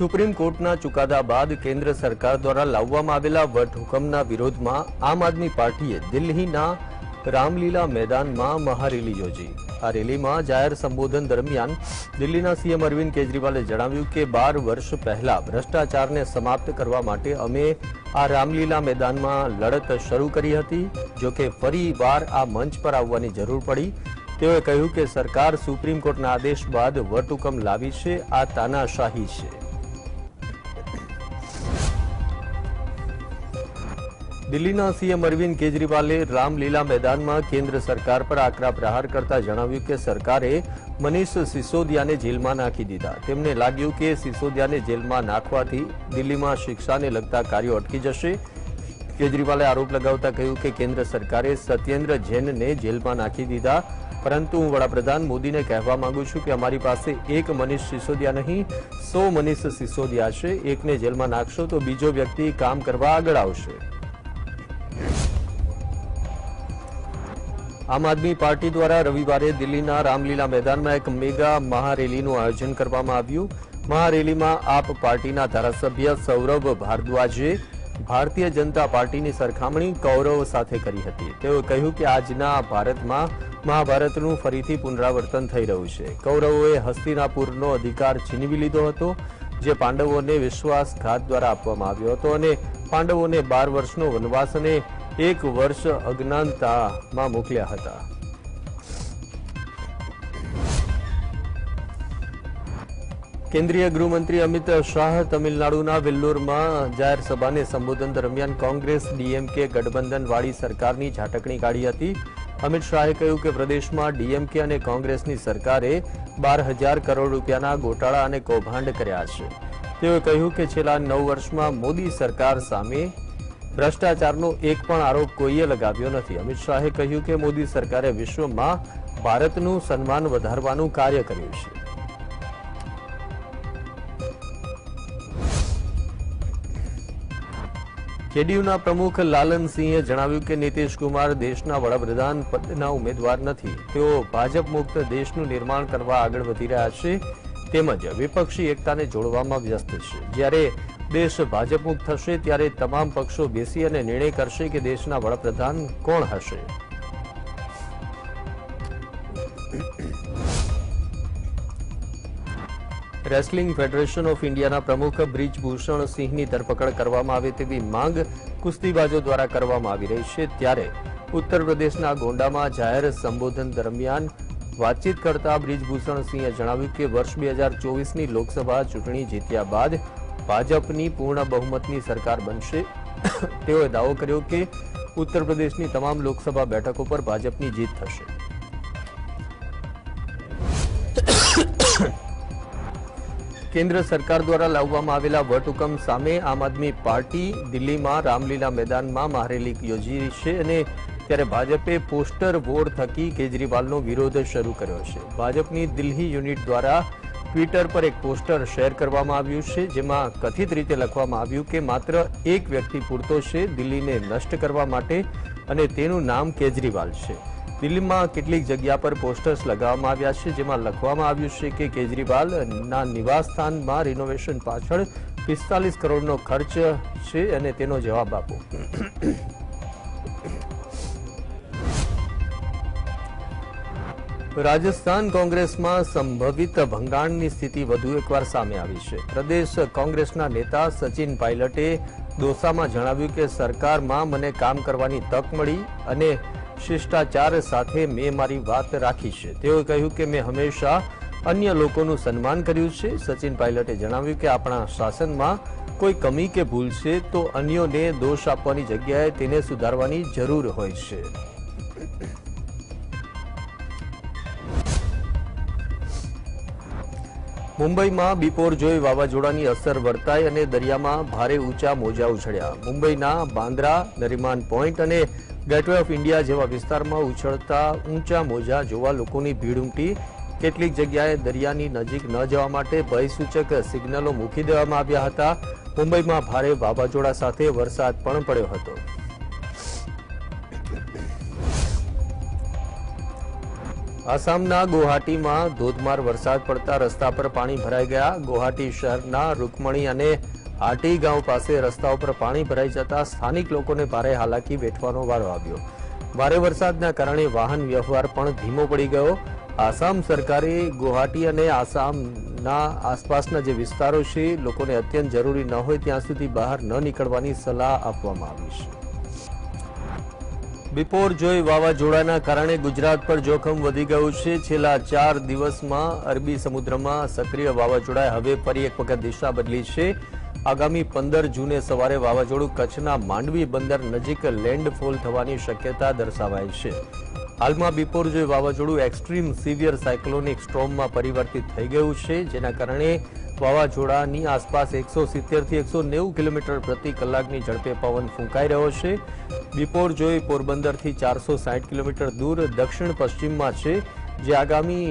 Supreme કોર્ટના ચુકાદા બાદ કેન્દ્ર સરકાર દ્વારા લાવવામાં આવેલા વટહુકમના વિરોધમાં આમ આદમી પાર્ટીએ દિલ્હીના રામલીલા મેદાનમાં મહારેલી યોજી. આ રેલીમાં જાહેર સંબોધન દરમિયાન દિલ્હીના સીએમ અરવિંદ કેજરીવાલે જણાવ્યું કે બાર વર્ષ પહેલા ભ્રષ્ટાચારને સમાપ્ત કરવા માટે અમે આ રામલીલા મેદાનમાં લડત શરૂ કરી હતી જોકે ફરી વાર આ મંચ પર આવવાની જરૂર પડી. તેઓએ કહ્યું કે સરકાર સુપ્રીમ કોર્ટના આદેશ બાદ વટહુકમ લાવી છે, આ તાનાશાહી છે. દિલ્હીના સીએમ અરવિંદ કેજરીવાલે રામલીલા મેદાનમાં કેન્દ્ર સરકાર પર આકરા પ્રહાર કરતા જણાવ્યું કે સરકારે મનીષ સિસોદિયાને જેલમાં નાખી દીધા. તેમને લાગ્યું કે સિસોદિયાને જેલમાં નાખવાથી દિલ્હીમાં શિક્ષાને લગતા કાર્યો અટકી જશે. કેજરીવાલે આરોપ લગાવતા કહ્યું કે કેન્દ્ર સરકારે સત્યેન્દ્ર જૈનને જેલમાં નાખી દીધા. પરંતુ હું વડાપ્રધાન મોદીને કહેવા માંગુ છું કે અમારી પાસે એક મનીષ સિસોદિયા નહીં, સો મનીષ સિસોદિયા છે. એકને જેલમાં નાખશો તો બીજો વ્યક્તિ કામ કરવા આગળ આવશે. આમ આદમી પાર્ટી દ્વારા રવિવારે દિલ્હીના રામલીલા મેદાનમાં એક મેગા મહારેલીનું આયોજન કરવામાં આવ્યું. મહારેલીમાં આપ પાર્ટીના ધારાસભ્ય સૌરભ ભારદ્વાજે ભારતીય જનતા પાર્ટીની સરખામણી કૌરવ સાથે કરી હતી. તેઓએ કહ્યું કે આજના ભારતમાં મહાભારતનું ફરીથી પુનરાવર્તન થઈ રહ્યું છે. કૌરવોએ હસ્તિનાપુરનો અધિકાર છીનવી લીધો હતો, જે પાંડવોને વિશ્વાસઘાત દ્વારા આપવામાં આવ્યો હતો અને પાંડવોને બાર વર્ષનો વનવાસ અને એક વર્ષ અજ્ઞાનતામાં મોકલ્યા હતા. કેન્દ્રીય ગૃહમંત્રી અમિત શાહ તમિલનાડુના વેલ્લોરમાં જાહેર સંબોધન દરમિયાન કોંગ્રેસ ડીએમકે ગઠબંધનવાળી સરકારની ઝાટકણી કાઢી હતી. અમિત શાહે કહ્યું કે પ્રદેશમાં ડીએમકે અને કોંગ્રેસની સરકારે બાર હજાર કરોડ રૂપિયાના ગોટાળા અને કૌભાંડ કર્યા છે. તેઓએ કહ્યું કે છેલ્લા નવ વર્ષમાં મોદી સરકાર સામે ભ્રષ્ટાચારનો એક પણ આરોપ કોઈએ લગાવ્યો નથી. અમિત શાહે કહ્યું કે મોદી સરકારે વિશ્વમાં ભારતનું સન્માન વધારવાનું કાર્ય કર્યું છે. જેડીયુના પ્રમુખ લાલનસિંહે જણાવ્યું કે નીતિશ કુમાર દેશના વડાપ્રધાન પદના ઉમેદવાર નથી. તેઓ ભાજપ મુક્ત દેશનું નિર્માણ કરવા આગળ વધી રહ્યા છે. તેમજ વિપક્ષી એકતાને જોડવામાં વ્યસ્ત છે. જ્યારે દેશ ભાજપ મુક્ત થશે ત્યારે તમામ પક્ષો બેસી અને નિર્ણય કરશે કે દેશના વડાપ્રધાન કોણ હશે. રેસલિંગ ફેડરેશન ઓફ ઇન્ડિયાના પ્રમુખ બ્રિજભૂષણ સિંહની ધરપકડ કરવામાં આવે તેવી માંગ કુસ્તીબાજો દ્વારા કરવામાં આવી રહી છે ત્યારે ઉત્તર પ્રદેશના ગોંડામાં જાહેર સંબોધન દરમિયાન વાતચીત કરતા બ્રિજભૂષણ સિંહે જણાવ્યું કે વર્ષ બે હજાર ચોવીસની લોકસભા ચૂંટણી જીત્યા બાદ ભાજપની પૂર્ણ બહુમતની સરકાર બનશે. તેઓએ દાવો કર્યો કે ઉત્તર પ્રદેશની તમામ લોકસભા બેઠકો પર ભાજપની જીત થશે. કેન્દ્ર સરકાર દ્વારા લાવવામાં આવેલા વટહુકમ સામે આમ આદમી પાર્ટી દિલ્હીમાં રામલીલા મેદાનમાં મહારેલી યોજી છે અને ત્યારે ભાજપે પોસ્ટર વોર થકી કેજરીવાલનો વિરોધ શરૂ કર્યો છે. ભાજપની દિલ્હી યુનિટ દ્વારા ટ્વિટર પર એક પોસ્ટર શેર કરવામાં આવ્યું છે, જેમાં કથિત રીતે લખવામાં આવ્યું કે માત્ર એક વ્યક્તિ પૂરતો છે, દિલ્હીને નષ્ટ કરવા માટે અને તેનું નામ કેજરીવાલ છે. દિલ્હીમાં કેટલીક જગ્યા પર પોસ્ટર્સ લગાવવામાં આવ્યા છે, જેમાં લખવામાં આવ્યું છે કે કેજરીવાલના નિવાસસ્થાનમાં રિનોવેશન પાછળ પિસ્તાલીસ કરોડનો ખર્ચ છે અને તેનો જવાબ આપો. રાજસ્થાન કોંગ્રેસમાં સંભવિત ભંગાણની સ્થિતિ વધુ એકવાર સામે આવી છે. પ્રદેશ કોંગ્રેસના નેતા સચિન પાયલટે દોસામાં જણાવ્યું કે સરકારમાં મને કામ કરવાની તક મળી અને શિષ્ટાચાર સાથે મેં મારી વાત રાખી છે. તેઓએ કહ્યું કે મેં હંમેશા અન્ય લોકોનું સન્માન કર્યું છે. સચિન પાયલટે જણાવ્યું કે આપણા શાસનમાં કોઈ કમી કે ભૂલ છે તો અન્યોને દોષ આપવાની જગ્યાએ તેને સુધારવાની જરૂર હોય છે. મુંબઈમાં બિપોરજોય વાવાઝોડાની અસર વર્તાઈ અને દરિયામાં ભારે ઊંચા મોજા ઉછળ્યા. મુંબઈના બાંદ્રા, નરીમાન પોઈન્ટ અને ગેટવે ઓફ ઇન્ડિયા જેવા વિસ્તારમાં ઉછળતા ઊંચા મોજા જોવા લોકોની ભીડ ઉમટી. કેટલીક જગ્યાએ દરિયાની નજીક ન જવા માટે ભયસૂચક સિગ્નલો મૂકી દેવામાં આવ્યા હતા. મુંબઈમાં ભારે વાવાઝોડા સાથે વરસાદ પણ પડ્યો હતો. આસામના ગુવાહાટીમાં ધોધમાર વરસાદ પડતા રસ્તા પર પાણી ભરાઈ ગયા. ગુવાહાટી શહેરના રૂકમણી અને આટી ગાંવ પાસે રસ્તા ઉપર પાણી ભરાઈ જતા સ્થાનિક લોકોને ભારે હાલાકી વેઠવાનો વારો આવ્યો. ભારે વરસાદના કારણે વાહન વ્યવહાર પણ ધીમો પડી ગયો. આસામ સરકારે ગુવાહાટી અને આસામના આસપાસના જે વિસ્તારો છે, લોકોને અત્યંત જરૂરી ન હોય ત્યાં સુધી બહાર ન નીકળવાની સલાહ આપવામાં આવી છે. બિપોર જોઈ વાવાઝોડાના કારણે ગુજરાત પર જોખમ વધી ગયું છે. છેલ્લા ચાર દિવસમાં અરબી સમુદ્રમાં સક્રિય વાવાઝોડાએ હવે ફરી એક વખત દિશા બદલી છે. આગામી પંદર જૂને સવારે વાવાઝોડું કચ્છના માંડવી બંદર નજીક લેન્ડફોલ થવાની શક્યતા દર્શાવાઈ છે. હાલમાં બિપોર જોઈ વાવાઝોડું એક્સ્ટ્રીમ સિવિયર સાયક્લોનિક સ્ટ્રોમમાં પરિવર્તિત થઈ ગયું છે, જેના કારણે વાવાઝોડાની આસપાસ એકસો સિત્તેરથી એકસો નેવું કિલોમીટર પ્રતિ કલાકની ઝડપે પવન ફૂંકાઈ રહ્યો છે. બિપોર જોઈ પોરબંદરથી ચારસો સાઠ કિલોમીટર દૂર દક્ષિણ પશ્ચિમમાં છે, જે આગામી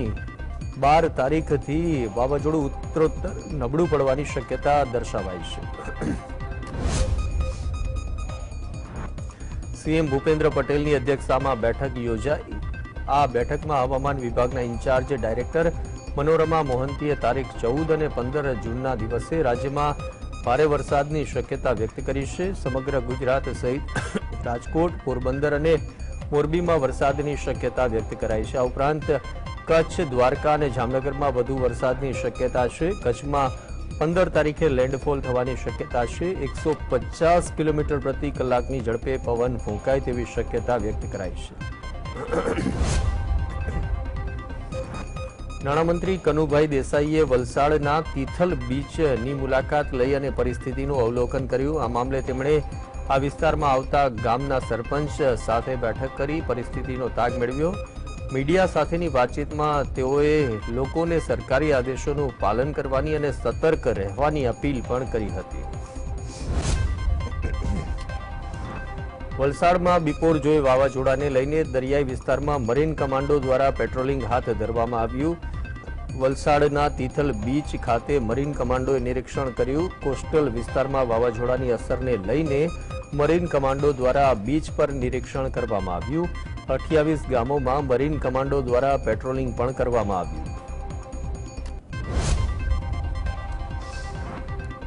બાર તારીખથી વાવાઝોડું ઉત્તરોત્તર નબળું પડવાની શક્યતા દર્શાવાઈ છે. સીએમ ભૂપેન્દ્ર પટેલની અધ્યક્ષતામાં બેઠક યોજાઈ. આ બેઠકમાં હવામાન વિભાગના ઇન્ચાર્જ, ડાયરેક્ટર મનોરમા મોહંતીએ તારીખ ચૌદ અને પંદર જૂનના દિવસે રાજ્યમાં ભારે વરસાદની શક્યતા વ્યક્ત કરી છે. સમગ્ર ગુજરાત સહિત રાજકોટ, પોરબંદર અને મોરબીમાં વરસાદની શક્યતા વ્યક્ત કરાઈ છે. આ ઉપરાંત કચ્છ, દ્વારકા અને જામનગરમાં વધુ વરસાદની શક્યતા છે. કચ્છમાં પંદર તારીખે લેન્ડફોલ થવાની શક્યતા છે. એકસો પચાસ કિલોમીટર પ્રતિ કલાકની ઝડપે પવન ફૂંકાય તેવી શક્યતા વ્યક્ત કરાઈ છે. નાણામંત્રી કનુભાઈ દેસાઈએ વલસાડના તિથલ બીચની મુલાકાત લઈ અને પરિસ્થિતિનું અવલોકન કર્યું. આ મામલે તેમણે આ વિસ્તારમાં આવતા ગામના સરપંચ સાથે બેઠક કરી પરિસ્થિતિનો તાગ મેળવ્યો. મીડિયા સાથેની વાતચીતમાં તેઓએ લોકોને સરકારી આદેશોનું પાલન કરવાની અને સતર્ક રહેવાની અપીલ પણ કરી હતી. વલસાડમાં બિપોર જોઈ વાવાઝોડાને લઈને દરિયાઈ વિસ્તારમાં મરીન કમાન્ડો દ્વારા પેટ્રોલિંગ હાથ ધરવામાં આવ્યું. વલસાડના તિથલ બીચ ખાતે મરીન કમાન્ડોએ નિરીક્ષણ કર્યું. કોસ્ટલ વિસ્તારમાં વાવાઝોડાની અસરને લઈને મરીન કમાન્ડો દ્વારા બીચ પર નિરીક્ષણ કરવામાં આવ્યું. અઠ્યાવીસ ગામોમાં મરીન કમાન્ડો દ્વારા પેટ્રોલિંગ પણ કરવામાં આવ્યું.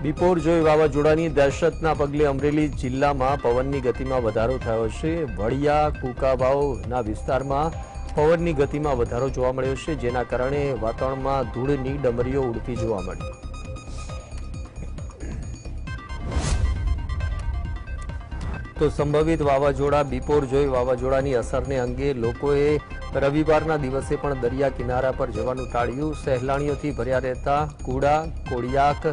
બિપોર જોઈ વાવાઝોડાની દહેશતના પગલે અમરેલી જિલ્લામાં પવનની ગતિમાં વધારો થયો છે. વડિયા કુકાવાવના વિસ્તારમાં પવનની ગતિમાં વધારો જોવા મળ્યો છે, જેના કારણે વાતાવરણમાં ધૂળની ડમરીઓ ઉડતી જોવા મળી. તો સંભવિત વાવાઝોડા બિપોર જોઈ વાવાઝોડાની અસરને અંગે લોકોએ રવિવારના દિવસે પણ દરિયા કિનારા પર જવાનું ટાળ્યું. સહેલાણીઓથી ભર્યા રહેતા કુડા કોડિયાક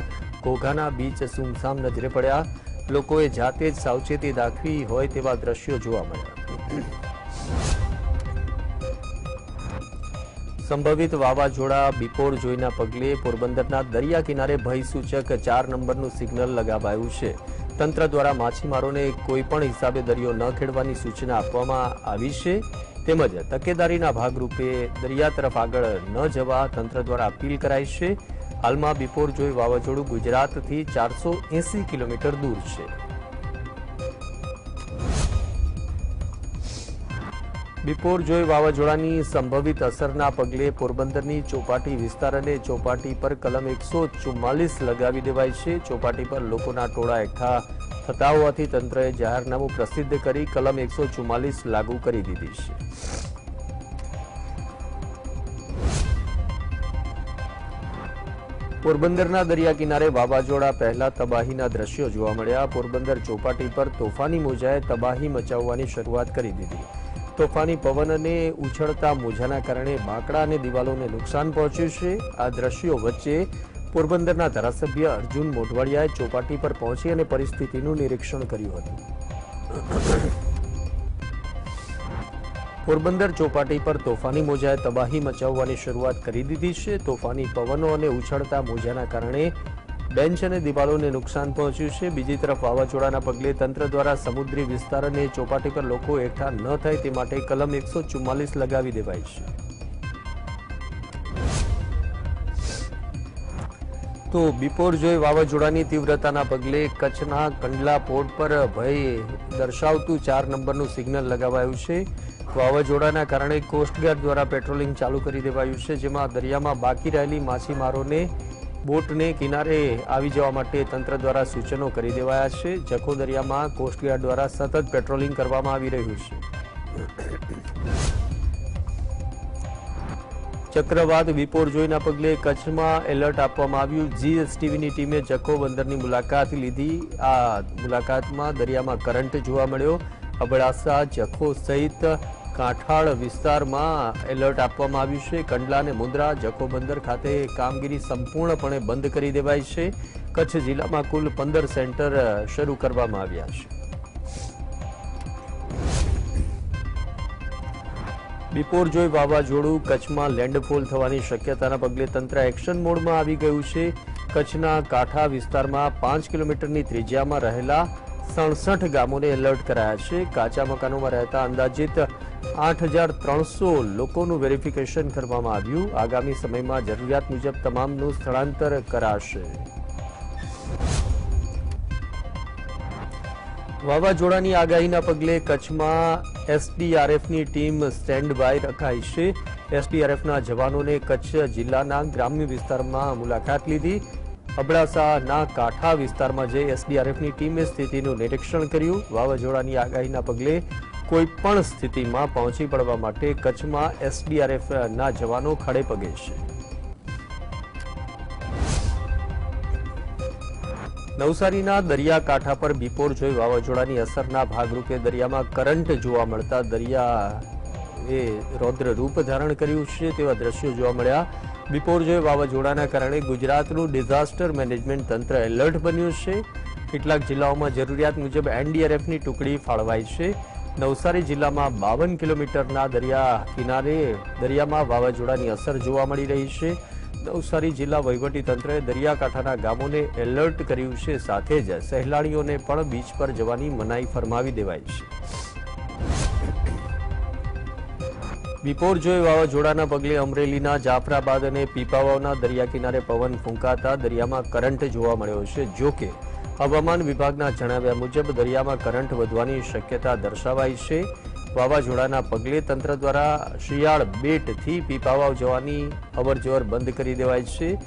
ઘોઘાના બીચ સુમસામ નજરે પડ્યા. લોકોએ જાતે જ સાવચેતી દાખવી હોય તેવા દ્રશ્યો જોવા મળ્યા. સંભવિત વાવાઝોડા બિપોર જોઈના પગલે પોરબંદરના દરિયા કિનારે ભયસૂચક ચાર નંબરનું સિગ્નલ લગાવાયું છે. તંત્ર દ્વારા માછીમારોને કોઈપણ હિસાબે દરિયો ન ખેડવાની સૂચના આપવામાં આવી છે. તેમજ તકેદારીના ભાગરૂપે દરિયા તરફ આગળ ન જવા તંત્ર દ્વારા અપીલ કરાઈ છે. હાલમાં બિપોર જોઈ વાવાઝોડું ગુજરાતથી ચારસો કિલોમીટર દૂર છે. બિપોર જોઈ વાવાઝોડાની સંભવિત અસરના પગલે પોરબંદરની ચોપાટી વિસ્તાર અને ચોપાટી પર કલમ એકસો ચુમ્માલીસ લગાવી દેવાય છે. ચોપાટી પર લોકોના ટોળા એકઠા થતા હોવાથી તંત્રએ જાહેરનામું પ્રસિદ્ધ કરી કલમ એકસો ચુમ્માલીસ લાગુ કરી દીધી છે. પોરબંદરના દરિયા કિનારે વાવાઝોડા પહેલા તબાહીના દ્રશ્યો જોવા મળ્યા. પોરબંદર ચોપાટી પર તોફાની મોજાએ તબાહી મચાવવાની શરૂઆત કરી દીધી. તોફાની પવન અને ઉછળતા મોજાના કારણે બાંકડા અને દિવાલોને નુકસાન પહોંચ્યું છે. આ દ્રશ્યો વચ્ચે પોરબંદરના ધારાસભ્ય અર્જુન મોઢવાડિયાએ ચોપાટી પર પહોંચી અને પરિસ્થિતિનું નિરીક્ષણ કર્યું હતું. પોરબંદર ચોપાટી પર તોફાની મોજાએ તબાહી મચાવવાની શરૂઆત કરી દીધી છે. તોફાની પવનો અને ઉછળતા મોજાના કારણે બેન્ચ અને દિવાલોને નુકસાન પહોંચ્યું છે. બીજી તરફ વાવાઝોડાના પગલે તંત્ર દ્વારા સમુદ્રી વિસ્તાર અને ચોપાટી પર લોકો એકઠા ન થાય તે માટે કલમ એકસો ચુમ્માલીસ લગાવી દેવાઈ છે. તો બિપોરજોય વાવાઝોડાની તીવ્રતાના પગલે કચ્છના કંડલા પોર્ટ પર ભય દર્શાવતું ચાર નંબરનું સિગ્નલ લગાવાયું છે. વાવાઝોડાના કારણે કોસ્ટગાર્ડ દ્વારા પેટ્રોલિંગ ચાલુ કરી દેવાયું છે, જેમાં દરિયામાં બાકી રહેલી માછીમારોને બોટને કિનારે આવી જવા માટે તંત્ર દ્વારા સૂચનો કરી દેવાયા છે. જખો દરિયામાં કોસ્ટગાર્ડ દ્વારા સતત પેટ્રોલિંગ કરવામાં આવી રહ્યું છે. ચક્રવાત વિપોરજોયના પગલે કચ્છમાં એલર્ટ આપવામાં આવ્યું. જીએસટીવીની ટીમે જખો બંદરની મુલાકાત લીધી. આ મુલાકાતમાં દરિયામાં કરંટ જોવા મળ્યો. અબડાસા, જખો સહિત કાંઠાળ વિસ્તારમાં એલર્ટ આપવામાં આવ્યું છે. કંડલા અને મુન્દ્રા જખો બંદર ખાતે કામગીરી સંપૂર્ણપણે બંધ કરી દેવાઈ છે. કચ્છ જિલ્લામાં કુલ પંદર સેન્ટર શરૂ કરવામાં આવ્યા છે. બિપોરજોય વાવાઝોડું કચ્છમાં લેન્ડફોલ થવાની શક્યતાના પગલે તંત્ર એક્શન મોડમાં આવી ગયું છે. કચ્છના કાંઠા વિસ્તારમાં પાંચ કિલોમીટરની ત્રિજ્યામાં રહેલા સડસઠ ગામોને એલર્ટ કરાયા છે. કાચા મકાનોમાં રહેતા અંદાજિત આઠ હજાર ત્રણસો લોકોનું વેરિફિકેશન કરવામાં આવ્યું. આગામી સમયમાં જરૂરિયાત મુજબ તમામનું સ્થળાંતર કરાશે. વાવાઝોડાની આગાહીના પગલે કચ્છમાં એસડીઆરએફની ટીમ સ્ટેન્ડ બાય રખાઈ છે. એસડીઆરએફના જવાનોને કચ્છ જિલ્લાના ગ્રામ્ય વિસ્તારમાં મુલાકાત લીધી. અબડાસાના કાંઠા વિસ્તારમાં જઈ એસડીઆરએફની ટીમે સ્થિતિનું નિરીક્ષણ કર્યું. વાવાઝોડાની આગાહીના પગલે કોઈ પણ સ્થિતિમાં પહોંચી પડવા માટે કચ્છમાં એસડીઆરએફના જવાનો ખડે પગે છે. નવસારીના દરિયાકાંઠા પર બિપોરજોય વાવાઝોડાની અસરના ભાગરૂપે દરિયામાં કરંટ જોવા મળતા દરિયા એ રૌદ્ર રૂપ ધારણ કર્યું છે તેવા દ્રશ્યો જોવા મળ્યા. બિપોરજોય વાવાઝોડાના કારણે ગુજરાતનું ડિઝાસ્ટર મેનેજમેન્ટ તંત્ર એલર્ટ બન્યું છે. કેટલાક જિલ્લાઓમાં જરૂરિયાત મુજબ એનડીઆરએફની ટુકડી ફાળવાઈ છે. નવસારી જિલ્લામાં બાવન કિલોમીટરના દરિયા કિનારે દરિયામાં વાવાઝોડાની અસર જોવા મળી રહી છે. નવસારી જિલ્લા વહીવટીતંત્રએ દરિયાકાંઠાના ગામોને એલર્ટ કર્યું છે. સાથે જ સહેલાણીઓને પણ બીચ પર જવાની મનાઈ ફરમાવી દેવાઈ છે. બિપોરજોય વાવાઝોડાના પગલે અમરેલીના જાફરાબાદ અને પીપાવાવના દરિયા કિનારે પવન ફૂંકાતા દરિયામાં કરંટ જોવા મળ્યો છે. જો કે હવામાન વિભાગના જણાવ્યા મુજબ, દરિયામાં કરંટ વધવાની શક્યતા દર્શાવાઈ છે. વાવાઝોડાના પગલે તંત્ર દ્વારા શિયાળ બેટથી પીપાવાવ જવાની અવરજવર બંધ કરી દેવાય છે.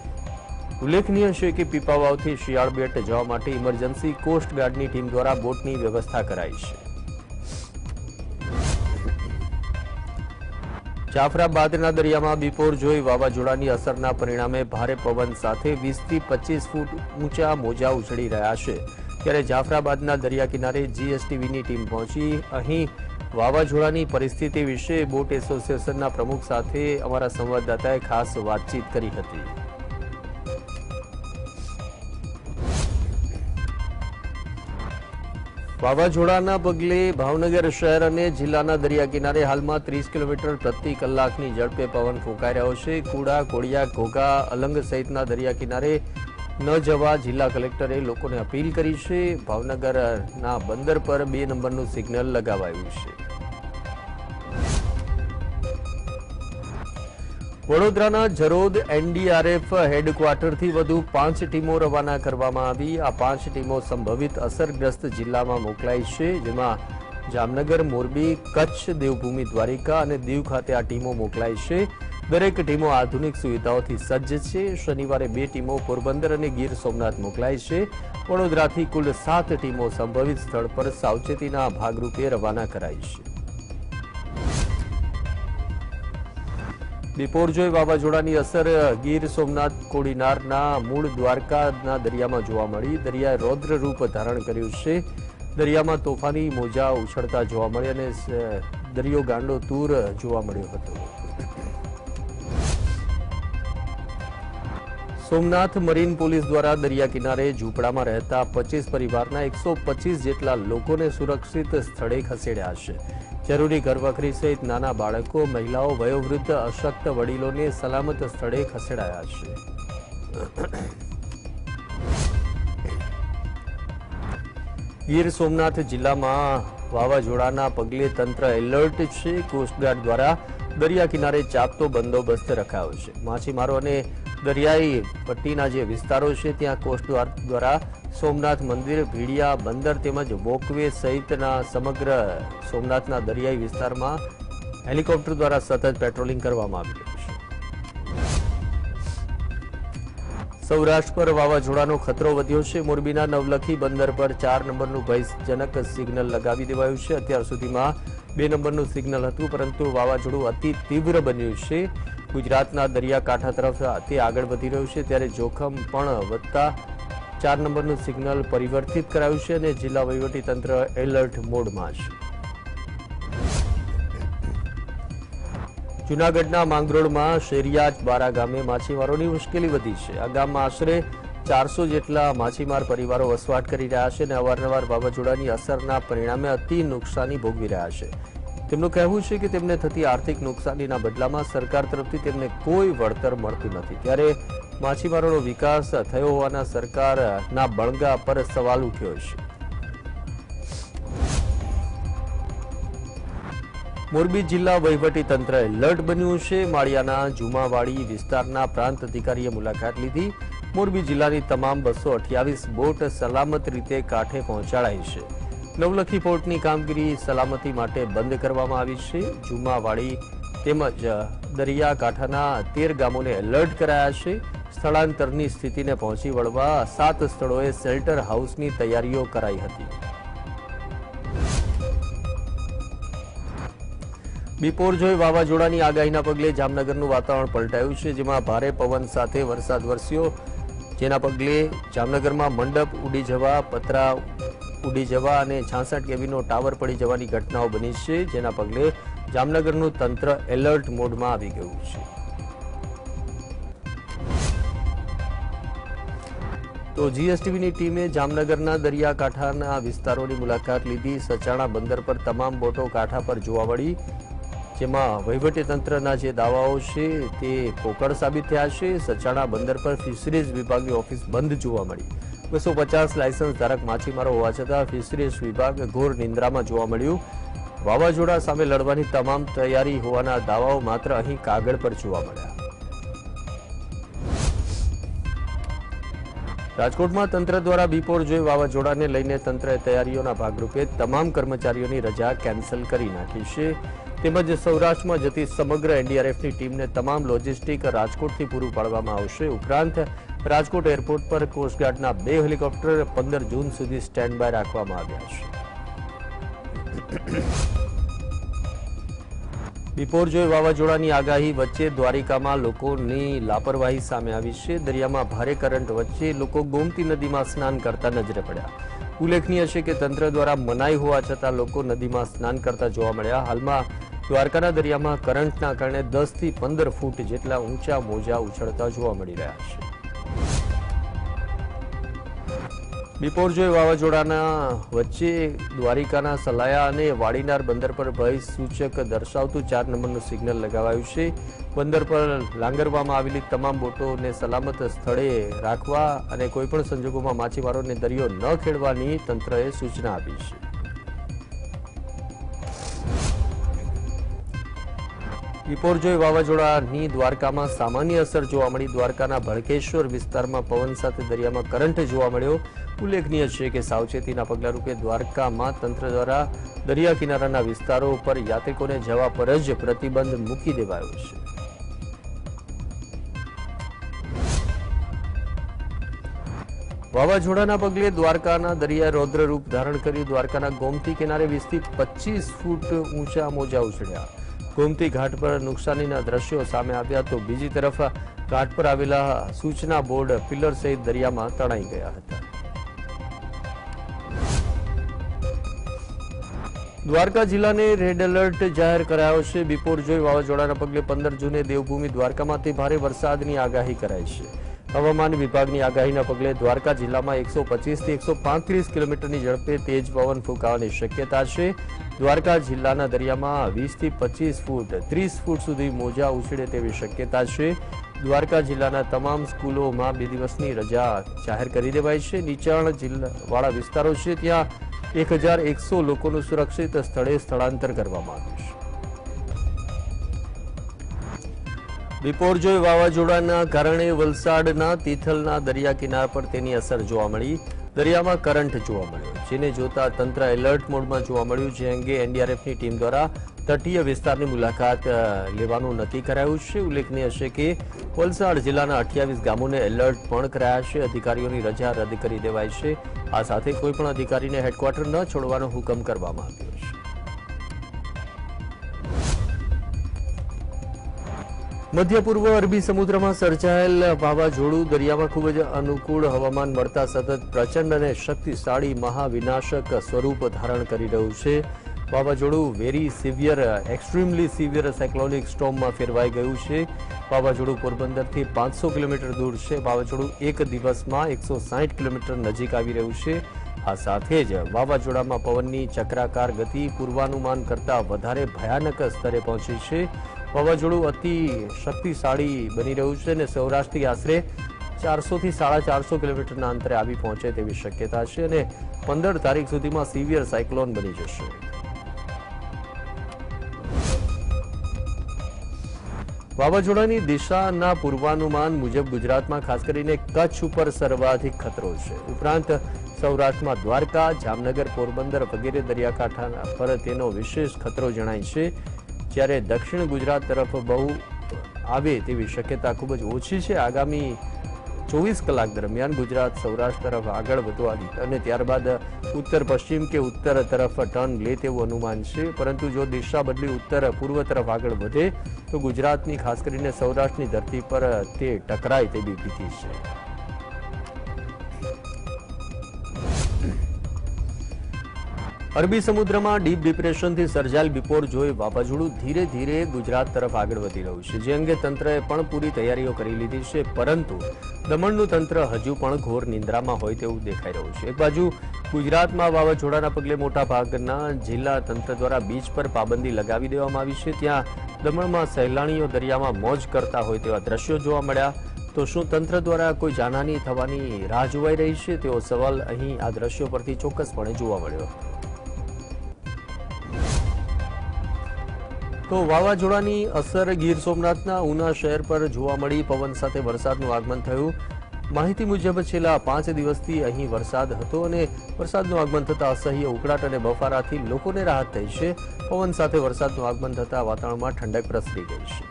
ઉલ્લેખનીય છે કે પીપાવાવથી શિયાળ બેટ જવા માટે ઇમરજન્સી કોસ્ટગાર્ડની ટીમ દ્વારા બોટની વ્યવસ્થા કરાઈ છે. જાફરાબાદના દરિયામાં બિપોરજોય વાવાઝોડાની અસરના પરિણામે ભારે પવન સાથે વીસથી પચીસ ફૂટ ઊંચા મોજા ઉછળી રહ્યા છે. ત્યારે જાફરાબાદના દરિયા કિનારે જીએસટીવીની ટીમ પહોંચી. અહીં વાવાઝોડાની પરિસ્થિતિ વિશે બોટ એસોસિએશનના પ્રમુખ સાથે અમારા સંવાદદાતાએ ખાસ વાતચીત કરી હતી. વાવાઝોડાના પગલે ભાવનગર શહેર અને જિલ્લાના દરિયા કિનારે હાલમાં ત્રીસ કિલોમીટર પ્રતિ કલાકની ઝડપે પવન ફૂંકાઈ રહ્યો છે. કુડા કોડિયા ઘોઘા, અલંગ સહિતના દરિયા કિનારે ન જવા જિલ્લા કલેક્ટરે લોકોને અપીલ કરી છે. ભાવનગરના બંદર પર બે નંબરનું સિગ્નલ લગાવાયું છે. વડોદરાના જરોદ એનડીઆરએફ હેડક્વાર્ટરથી વધુ પાંચ ટીમો રવાના કરવામાં આવી. આ પાંચ ટીમો સંભવિત અસરગ્રસ્ત જિલ્લામાં મોકલાઈ છે, જેમાં જામનગર, મોરબી, કચ્છ, દેવભૂમિ, દ્વારિકા અને દીવ ખાતે આ ટીમો મોકલાઈ છે. દરેક ટીમો આધુનિક સુવિધાઓથી સજ્જ છે. શનિવારે બે ટીમો પોરબંદર અને ગીર સોમનાથ મોકલાઈ છે. વડોદરાથી કુલ સાત ટીમો સંભવિત સ્થળ પર સાવચેતીના ભાગરૂપે રવાના કરાઈ છે. બિપોરજોય વાવાઝોડાની અસર ગીર સોમનાથ કોડીનારના મૂળ દ્વારકાના દરિયામાં જોવા મળી. દરિયાએ રૌદ્ર રૂપ ધારણ કર્યું છે. દરિયામાં તોફાની મોજા ઉછળતા જોવા મળી અને દરિયો ગાંડો તૂર જોવા મળ્યો હતો. સોમનાથ મરીન પોલીસ દ્વારા દરિયા કિનારે ઝૂંપડામાં રહેતા પચીસ પરિવારના એકસો જેટલા લોકોને સુરક્ષિત સ્થળે ખસેડ્યા છે. જરૂરી ઘરવખરી સહિત નાના બાળકો, મહિલાઓ, વયોવૃદ્ધ, અશક્ત વડીલોને સલામત સ્થળે ખસેડાયા છે. ગીર સોમનાથ જિલ્લામાં વાવાઝોડાના પગલે તંત્ર એલર્ટ છે. કોસ્ટગાર્ડ દ્વારા દરિયા કિનારે ચાપતો બંદોબસ્ત રખાયો છે. માછીમારો અને દરિયાઈ પટ્ટીના જે વિસ્તારો છે, ત્યાં કોસ્ટગાર્ડ દ્વારા સોમનાથ મંદિર, ભીડિયા બંદર તેમજ વોકવે સહિતના સમગ્ર સોમનાથના દરિયાઈ વિસ્તારમાં હેલિકોપ્ટર દ્વારા સતત પેટ્રોલિંગ કરવામાં આવી સૌરાષ્ટ્ર પર વાવાઝોડાનો ખતરો વધ્યો છે. મોરબીના નવલખી બંદર પર ચાર નંબરનું ભયજનક સિગ્નલ લગાવી દેવાયું છે. અત્યાર સુધીમાં બે નંબરનું સિગ્નલ હતું, પરંતુ વાવાઝોડું અતિ તીવ્ર બન્યું છે. ગુજરાતના દરિયાકાંઠા તરફ તે આગળ વધી રહ્યું છે, ત્યારે જોખમ પણ વધતા ચાર નંબરનું સિગ્નલ પરિવર્તિત કરાયું છે અને જિલ્લા વહીવટીતંત્ર એલર્ટ મોડમાં છે. જૂનાગઢના માંગરોળમાં શેરિયાજ બારા ગામે માછીમારોની મુશ્કેલી વધી છે. આ ગામમાં આશરે ચારસો જેટલા માછીમાર પરિવારો વસવાટ કરી રહ્યા છે અને અવારનવાર વાવાઝોડાની અસરના પરિણામે અતિ નુકસાની ભોગવી રહ્યા છે. તેમનું કહેવું છે કે તેમને થતી આર્થિક નુકસાનીના બદલામાં સરકાર તરફથી તેમને કોઈ વળતર મળતું નથી. ત્યારે માછીમારોનો વિકાસ થયો હોવાના સરકારના બળગા પર સવાલ ઉઠ્યો છે. મોરબી જિલ્લા વહીવટી તંત્ર એલર્ટ બન્યું છે. માળિયાના જુમાવાડી વિસ્તારના પ્રાંત અધિકારીએ મુલાકાત લીધી. મોરબી જિલ્લાની તમામ બસો અઠ્યાવીસ બોટ સલામત રીતે કાંઠે પહોંચાડાઈ છે. નવલખી પોર્ટની કામગીરી સલામતી માટે બંધ કરવામાં આવી છે. જુમાવાડી તેમજ દરિયાકાંઠાના તેર ગામોને એલર્ટ કરાયા છે. સ્થળાંતરની સ્થિતિને પહોંચી વળવા સાત સ્થળોએ શેલ્ટર હાઉસની તૈયારીઓ કરાઈ હતી. બિપોરજોય વાવાઝોડાની આગાહીના પગલે જામનગરનું વાતાવરણ પલટાયું છે, જેમાં ભારે પવન સાથે વરસાદ વરસ્યો. જેના પગલે જામનગરમાં મંડપ ઉડી જવા, પતરા ઉડી જવા અને છાસઠ કેવીનો ટાવર પડી જવાની ઘટનાઓ બની છે, જેના પગલે જામનગરનું તંત્ર એલર્ટ મોડમાં આવી ગયું છે. તો જીએસટીવીની ટીમે જામનગરના દરિયાકાંઠાના વિસ્તારોની મુલાકાત લીધી. સચાણા બંદર પર તમામ બોટો કાંઠા પર જોવા મળી. જેમાં વહીવટીતંત્રના જે દાવાઓ છે તે પોકળ સાબિત થયા છે. સચાણા બંદર પર ફિશરીઝ વિભાગની ઓફિસ બંધ જોવા મળી. બસો પચાસ લાયસન્સ ધારક માછીમારો હોવા છતાં ફિશરીઝ વિભાગ ઘોર નિંદ્રામાં જોવા મળ્યું. વાવાઝોડા સામે લડવાની તમામ તૈયારી હોવાના દાવાઓ માત્ર અહીં કાગળ પર જોવા મળ્યા. રાજકોટમાં તંત્ર દ્વારા બિપોર જોઈ વાવાઝોડાને લઈને તંત્રએ તૈયારીઓના ભાગરૂપે તમામ કર્મચારીઓની રજા કેન્સલ કરી નાખી છે. તેમજ સૌરાષ્ટ્રમાં જતી સમગ્ર એનડીઆરએફની ટીમને તમામ લોજિસ્ટિક રાજકોટથી પૂરું પાડવામાં આવશે. ઉપરાંત રાજકોટ એરપોર્ટ પર કોસ્ટગાર્ડના બે હેલિકોપ્ટર પંદર જૂન સુધી સ્ટેન્ડ બાય રાખવામાં આવ્યા છે. બિપોરજોય વાવાઝોડાની આગાહી વચ્ચે દ્વારિકામાં લોકોની લાપરવાહી સામે આવી છે. દરિયામાં ભારે કરંટ વચ્ચે લોકો ગોમતી નદીમાં સ્નાન કરતા નજરે પડ્યા. ઉલ્લેખનીય છે કે તંત્ર દ્વારા મનાઈ હોવા છતાં લોકો નદીમાં સ્નાન કરતા જોવા મળ્યા. હાલમાં દ્વારકાના દરિયામાં કરંટના કારણે દસથી પંદર ફૂટ જેટલા ઊંચા મોજા ઉછળતા જોવા મળી રહ્યા છે. બિપોરજોય વાવાઝોડાના વચ્ચે દ્વારિકાના સલાયા અને વાડીનાર બંદર પર ભય સૂચક દર્શાવતું ચાર નંબરનું સિગ્નલ લગાવાયું છે. બંદર પર લાંગરવામાં આવેલી તમામ બોટોને સલામત સ્થળે રાખવા અને કોઈપણ સંજોગોમાં માછીમારોને દરિયો ન ખેડવાની તંત્રએ સૂચના આપી છે. બિપોરજોય વાવાઝોડાની દ્વારકામાં સામાન્ય અસર જોવા મળી. દ્વારકાના ભડકેશ્વર વિસ્તારમાં પવન સાથે દરિયામાં કરંટ જોવા મળ્યો. ઉલ્લેખનીય છે કે સાવચેતીના પગલારૂપે દ્વારકામાં તંત્ર દ્વારા દરિયા કિનારાના વિસ્તારો પર યાત્રિકોને જવા પર જ પ્રતિબંધ મૂકી દેવાયો છે. વાવાઝોડાના પગલે દ્વારકાના દરિયા રૌદ્ર રૂપ ધારણ કર્યું. દ્વારકાના ગોમતી કિનારે વીસથી પચીસ ફૂટ ઊંચા મોજા ઉછળ્યા. ગોમતી ઘાટ પર નુકસાનીના દ્રશ્યો સામે આવ્યા તો બીજી તરફ ઘાટ પર આવેલા સૂચના બોર્ડ પિલર સહિત દરિયામાં તણાઈ ગયા હતા. દ્વારકા જિલ્લાને રેડ એલર્ટ જાહેર કરાયો છે. બિપોર જોઈ વાવાઝોડાના પગલે પંદર જૂને દેવભૂમિ દ્વારકામાંથી ભારે વરસાદની આગાહી કરાઈ છે. હવામાન વિભાગની આગાહીના પગલે દ્વારકા જિલ્લામાં એકસો પચીસથી એકસો પાંત્રીસ કિલોમીટરની ઝડપે તેજ પવન ફૂંકાવાની શક્યતા છે. દ્વારકા જિલ્લાના દરિયામાં વીસથી પચીસ ફૂટ, ત્રીસ ફૂટ સુધી મોજા ઉછળે તેવી શક્યતા છે. દ્વારકા જિલ્લાના તમામ સ્કૂલોમાં બે દિવસની રજા જાહેર કરી દેવાઈ છે. નીચાણ જિલ્લાવાળા વિસ્તારો છે, ત્યાં એક હજાર એકસો લોકોનું સુરક્ષિત સ્થળે સ્થળાંતર કરવામાં આવ્યું છે. બિપોરજોય વાવાઝોડાના કારણે વલસાડના તિથલના દરિયા કિનારા પર તેની અસર જોવા મળી. દરિયામાં કરંટ જોવા મળ્યો જેને જોતા તંત્ર એલર્ટ મોડમાં જોવા મળ્યું જે અંગે એનડીઆરએફની ટીમ દ્વારા તટીય વિસ્તારની મુલાકાત અ, લેવાનું નક્કી કરાયું છે. ઉલ્લેખનીય છે કે વલસાડ જિલ્લાના અઠ્યાવીસ ગામોને એલર્ટ પણ કરાયા છે. અધિકારીઓની રજા રદ કરી દેવાઈ છે. આ સાથે કોઈપણ અધિકારીને હેડક્વાર્ટર ન છોડવાનો હુકમ કરવામાં આવ્યો છે. મધ્ય પૂર્વ અરબી સમુદ્રમાં સર્જાયેલ વાવાઝોડું દરિયામાં ખૂબ જ અનુકૂળ હવામાન મળતા સતત પ્રચંડ અને શક્તિશાળી મહાવિનાશક સ્વરૂપ ધારણ કરી રહ્યું છે. વાવાઝોડું very severe, extremely severe cyclonic સ્ટોર્મમાં ફેરવાઈ ગયું છે. વાવાઝોડું પોરબંદરથી પાંચસો કિલોમીટર દૂર છે. વાવાઝોડું એક દિવસમાં એકસો સાહીઠ કિલોમીટર નજીક આવી રહ્યું છે. આ સાથે જ વાવાઝોડામાં પવનની ચક્રાકાર ગતિ પૂર્વાનુમાન કરતાં વધારે ભયાનક સ્તરે પહોંચી છે. વાવાઝોડું અતિ શક્તિશાળી બની રહ્યું છે અને સૌરાષ્ટ્રથી આશરે ચારસો થી સાડા ચારસો કિલોમીટરના અંતરે આવી પહોંચે તેવી શક્યતા છે અને પંદર તારીખ સુધીમાં સિવિયર સાયક્લોન બની જશે. વાવાઝોડાની દિશાના પૂર્વાનુમાન મુજબ ગુજરાતમાં ખાસ કરીને કચ્છ ઉપર સર્વાધિક ખતરો છે. ઉપરાંત સૌરાષ્ટ્રમાં દ્વારકા, જામનગર, પોરબંદર વગેરે દરિયાકાંઠા પર તેનો વિશેષ ખતરો જણાય છે. જ્યારે દક્ષિણ ગુજરાત તરફ બહુ આવે તેવી શક્યતા ખૂબ જ ઓછી છે. આગામી ચોવીસ કલાક દરમિયાન ગુજરાત સૌરાષ્ટ્ર તરફ આગળ વધવાની અને ત્યારબાદ ઉત્તર પશ્ચિમ કે ઉત્તર તરફ ટર્ન લે તેવું અનુમાન છે. પરંતુ જો દિશા બદલી ઉત્તર પૂર્વ તરફ આગળ વધે, તો ગુજરાતની ખાસ કરીને સૌરાષ્ટ્રની ધરતી પર તે ટકરાય તેવી ભીતિ છે. અરબી સમુદ્રમાં ડીપ ડિપ્રેશનથી સર્જાયેલ બિપોર જોઈ વાવાઝોડું ધીરે ધીરે ગુજરાત તરફ આગળ વધી રહ્યું છે. જે અંગે તંત્રએ પણ પૂરી તૈયારીઓ કરી લીધી છે, પરંતુ દમણનું તંત્ર હજુ પણ ઘોર નિંદ્રામાં હોય તેવું દેખાઈ રહ્યું છે. એક બાજુ ગુજરાતમાં વાવાઝોડાના પગલે મોટા ભાગના જિલ્લા તંત્ર દ્વારા બીચ પર પાબંદી લગાવી દેવામાં આવી છે. ત્યાં દમણમાં સહેલાણીઓ દરિયામાં મોજ કરતા હોય તેવા દ્રશ્યો જોવા મળ્યા. તો શું તંત્ર દ્વારા કોઈ જાનહાની થવાની રાહ જોવાઈ રહી છે? તેવો સવાલ અહીં આ દ્રશ્યો પરથી ચોક્કસપણે જોવા મળ્યો. તો વાવાઝોડાની અસર ગીર સોમનાથના ઉના શહેર પર જોવા મળી. પવન સાથે વરસાદનું આગમન થયું. માહિતી મુજબ છેલ્લા પાંચ દિવસથી અહીં વરસાદ હતો અને વરસાદનું આગમન થતાં અસહ્ય ઉકળાટ અને બફારાથી લોકોને રાહત થઈ છે. પવન સાથે વરસાદનું આગમન થતાં વાતાવરણમાં ઠંડક પ્રસરી ગઈ છે.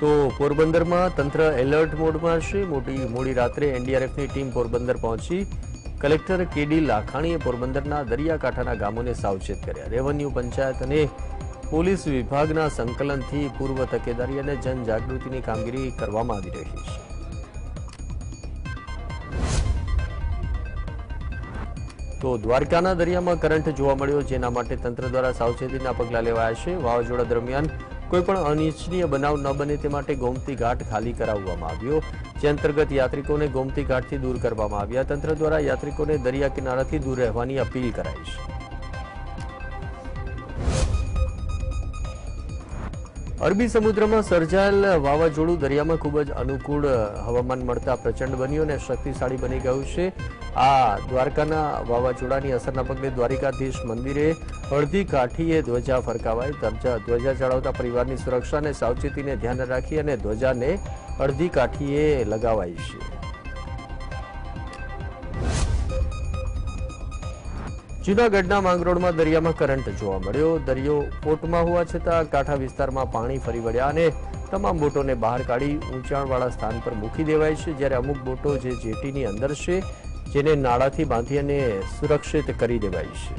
તો પોરબંદરમાં તંત્ર એલર્ટ મોડમાં છે. મોટી મોડી રાત્રે એનડીઆરએફની ટીમ પોરબંદર પહોંચી. કલેક્ટર કેડી લાખાણીએ પોરબંદરના દરિયાકાંઠાના ગામોને સાવચેત કર્યા. રેવન્યુ પંચાયત અને પોલીસ વિભાગના સંકલનથી પૂર્વ તકેદારી અને જનજાગૃતિની કામગીરી કરવામાં આવી રહી છે. તો દ્વારકાના દરિયામાં કરંટ જોવા મળ્યો, જેના માટે તંત્ર દ્વારા સાવચેતીના પગલાં લેવાયા છે. વાવાઝોડા દરમિયાન કોઈપણ અનિચ્છનીય બનાવ ન બને તે માટે ગોમતી ઘાટ ખાલી કરાવવામાં આવ્યો. જે અંતર્ગત યાત્રિકોને ગોમતી ઘાટથી દૂર કરવામાં આવ્યા. તંત્ર દ્વારા યાત્રિકોને દરિયા કિનારાથી દૂર રહેવાની અપીલ કરાઈ છે. અરબી સમુદ્રમાં સર્જાયેલ વાવાઝોડું દરિયામાં ખૂબ જ અનુકૂળ હવામાન મળતા પ્રચંડ બન્યું અને શક્તિશાળી બની ગયું છે. આ દ્વારકાના વાવાઝોડાની અસરના પગલે દ્વારિકાધીશ મંદિરે અડધી કાઠીએ ધ્વજા ફરકાવાય ધ્વજા ચડાવતા પરિવારની સુરક્ષા અને સાવચેતીને ધ્યાને રાખી અને ધ્વજાને અડધી કાઠીએ લગાવાઈ છે. જૂનાગઢના માંગરોળમાં દરિયામાં કરંટ જોવા મળ્યો. દરિયો પોટમાં હોવા છતાં કાંઠા વિસ્તારમાં પાણી ફરી વળ્યા અને તમામ બોટોને બહાર કાઢી ઊંચાણવાળા સ્થાન પર મૂકી દેવાય છે. જ્યારે અમુક બોટો જે જેટીની અંદર છે, જેને નાળાથી બાંધી અને સુરક્ષિત કરી દેવાય છે.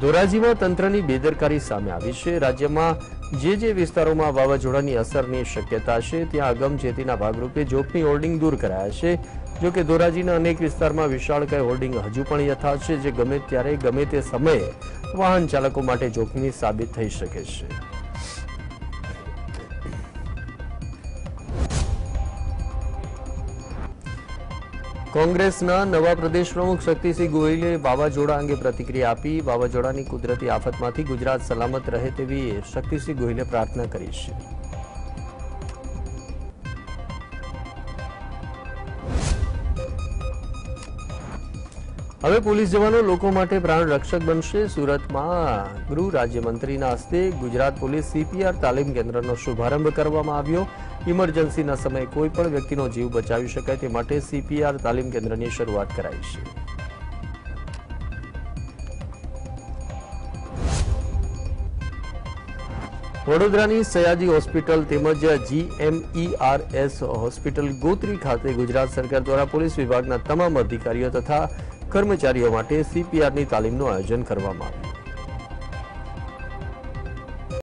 ધોરાજીમાં તંત્રની બેદરકારી સામે આવી છે. રાજ્યમાં જે જે વિસ્તારોમાં વાવાઝોડાની અસરની શક્યતા છે, ત્યાં અગમચેતીના ભાગરૂપે જોખમી હોર્ડિંગ દૂર કરાયા છે. જો કે ધોરાજીના અનેક વિસ્તારમાં વિશાળકાય હોર્ડિંગ હજુ પણ યથાવત છે, જે ગમે ત્યારે ગમે તે સમયે વાહન ચાલકો માટે જોખમી સાબિત થઈ શકે છે. કોંગ્રેસના નવા પ્રદેશ પ્રમુખ શક્તિસિંહ ગોહિલે વાવાઝોડા અંગે પ્રતિક્રિયા આપી. વાવાઝોડાની કુદરતી આફતમાંથી ગુજરાત સલામત રહે તેવી શક્તિસિંહ ગોહિલે પ્રાર્થના કરી છે. હવે પોલીસ જવાનો લોકો માટે પ્રાણ રક્ષક બનશે. સુરતમાં ગૃહ રાજ્યમંત્રીના હસ્તે ગુજરાત પોલીસ સીપીઆર તાલીમ કેન્દ્રનો શુભારંભ કરવામાં આવ્યો. ઇમરજન્સીના સમયે કોઈ પણ વ્યક્તિનો જીવ બચાવી શકાય તે માટે સીપીઆર તાલીમ કેન્દ્રની શરૂઆત કરાઈ છે. વડોદરાની સયાજી હોસ્પિટલ તેમજ જીએમઈઆરએસ હોસ્પિટલ ગોત્રી ખાતે ગુજરાત સરકાર દ્વારા પોલીસ વિભાગના તમામ અધિકારીઓ તથા કર્મચારીઓ માટે સીપીઆરની તાલીમનું આયોજન કરવામાં આવ્યું.